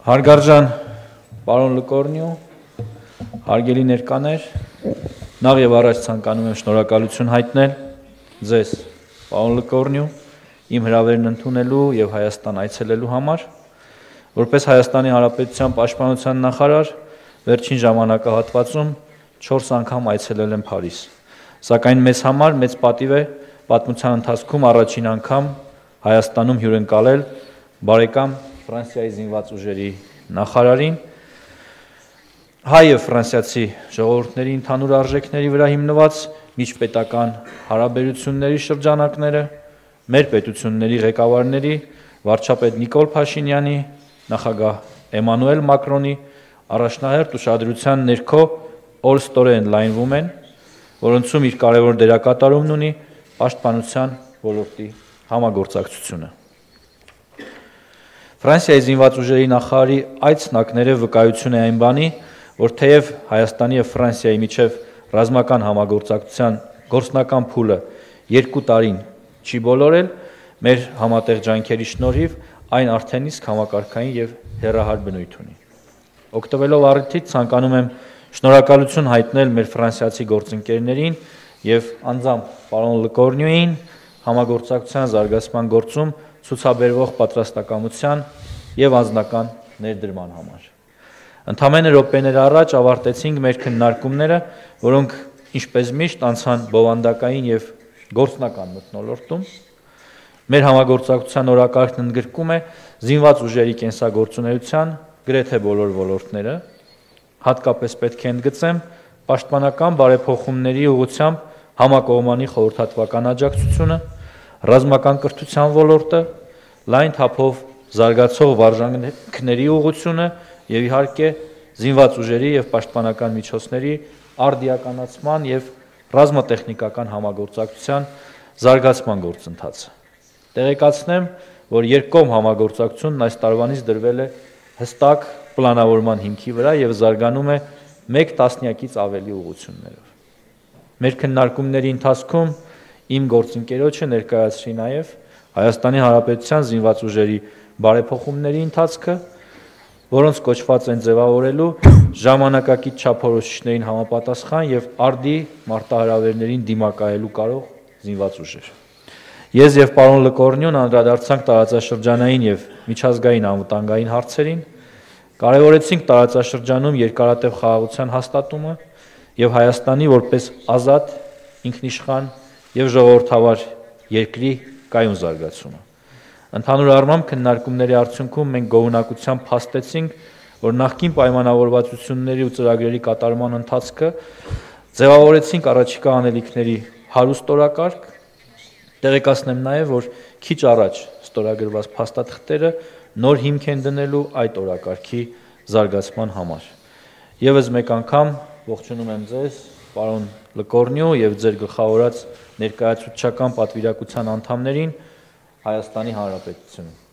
Հարգարժան պարոն Լկորնյու, հարգելի ներկաներ, նախ եւ առաջ ցանկանում եմ շնորհակալություն հայտնել ձեզ, պարոն Լկորնյու, իմ հրավերն ընդունելու եւ Հայաստան այցելելու համար, որպես Հայաստանի Հանրապետության Պաշտպանության նախարար վերջին ժամանակահատվածում 4 անգամ այցելել եմ Փարիզ։ Սակայն մեզ համար մեծ պատիվ է պատմության ընթացքում առաջին անգամ Հայաստանում հյուրընկալել բարեկամ Ֆրանսիայի զինված ուժերի նախարարին հայ եւ ֆրանսիացի ժողովուրդների ընդհանուր արժեքների վրա հիմնված միջպետական հարաբերությունների շրջանակները մեր պետությունների ղեկավարների վարչապետ Նիկոլ Փաշինյանի, նախագահ Էմանուել Մակրոնի առաջնահերթ ուշադրության ներքո օրստորեն լայնվում են, որոնցում իր կարևոր դերակատարումն ունի պաշտպանության ոլորտի համագործակցությունը։ Ֆրանսիայի զինված ուժերի նախարարի այդ ցնակները վկայություն է այն բանի, որ թեև Հայաստանի եւ Ֆրանսիայի միջև ռազմական համագործակցության գործնական փուլը 2 տարին չի բոլորել, մեր համատեղ ջանքերի շնորհիվ այն արդեն իսկ համակարգային եւ հերահար բնույթ ունի։ Օգտվելով առիթից ցանկանում եմ շնորհակալություն հայտնել մեր ֆրանսիացի գործընկերներին եւ անձամբ պարոն Լկորնյուին համագործակցության զարգացման գործում ցուցաբերվող պատրաստակամության եւ անձնական ներդրման համար։ Ընդամենը րոպեներ առաջ ավարտեցինք մեր քննարկումները, որոնք ինչպես միշտ անցան բովանդակային եւ գործնական մթնոլորտում։ Մեր համագործակցության օրակարգն ընդգրկում է զինված ուժերի կենսագործունեության գրեթե բոլոր ոլորտները, հատկապես պետք է ընդգծեմ պաշտպանական բարեփոխումների ուղղությամբ համակողմանի խորհրդատվական աջակցությունը, ռազմական կրթության ոլորտը, լայն թափով զարգացող վարժանքների ուղղությունը եւ իհարկե զինված ուժերի եւ պաշտպանական միջոցների արդիականացման եւ ռազմատեխնիկական համագործակցության զարգացման գործընթացը։ Տեղեկացնեմ, որ երկկողմ համագործակցությունն այս տարվանից դրվել է հստակ պլանավորման հիմքի վրա եւ զարգանում է 1 տասնյակից ավելի ուղություններով։ Մեր քննարկումների ընթացքում իմ գործընկերոջը ներկայացրի նաև Հայաստանի Հանրապետության զինված ուժերի բարեփոխումների ընթացքը, որոնց կոչված են ձևավորելու ժամանակակից չափորոշիչներին համապատասխան եւ արդի մարտահրավերներին դիմակայելու կարող զինված ուժեր։ Ես եւ պարոն Լկորնյուն անդրադարձանք տարածաշրջանային եւ միջազգային անվտանգային հարցերին, կարևորեցինք տարածաշրջանում երկարատև խաղաղության հաստատումը եւ Հայաստանի որպես ազատ, ինքնիշխան եւ ժողովրդավար երկրի կայուն զարգացումը։ Ընդհանուր առմամբ քննարկումների արդյունքում մենք գոհունակությամբ փաստեցինք, որ նախկին պայմանավորվածությունների ու ծրագրերի կատարման ընթացքը ձևավորեցինք առաջիկա անելիքների հարուստ օրակարգ։ Տեղեկացնեմ նաև, որ քիչ առաջ ստորագրված փաստաթղթերը նոր հիմք են դնելու այդ օրակարգի զարգացման համար։ Եվս մեկ անգամ ողջունում եմ ձեզ, պարոն Լկորնյու եւ ձեր գլխավորած ներկայացուցչական պատվիրակության անդամներին Հայաստանի Հանրապետությունում